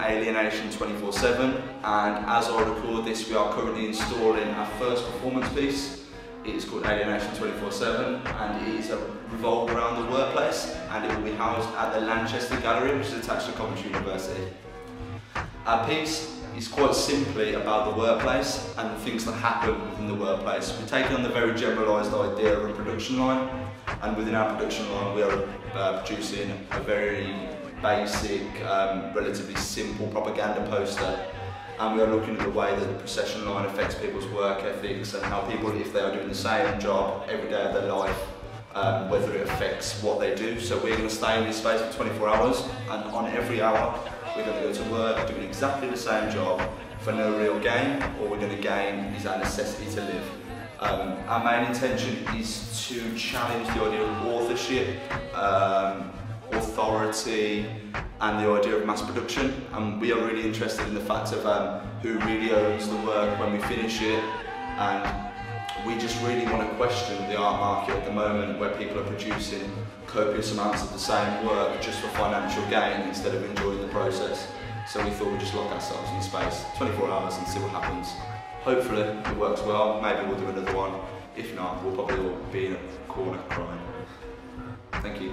Alienation 24-7 and as I record this we are currently installing our first performance piece. It is called Alienation 24-7 and it is revolved around the workplace and it will be housed at the Lanchester Gallery which is attached to Coventry University. Our piece is quite simply about the workplace and the things that happen within the workplace. We're taking on the very generalised idea of a production line and within our production line we are uh, producing a very basic, um, relatively simple propaganda poster and we are looking at the way that the procession line affects people's work ethics and how people, if they are doing the same job every day of their life, um, whether it affects what they do. So we're going to stay in this space for 24 hours and on every hour we're going to go to work doing exactly the same job for no real gain. All we're going to gain is our necessity to live. Um, our main intention is to challenge the idea of authorship, um, authority and the idea of mass production and we are really interested in the fact of um, who really owns the work when we finish it and we just really want to question the art market at the moment where people are producing copious amounts of the same work just for financial gain instead of enjoying the process. So we thought we'd just lock ourselves in space, 24 hours and see what happens. Hopefully it works well, maybe we'll do another one. If not, we'll probably all be in a corner crying. Thank you.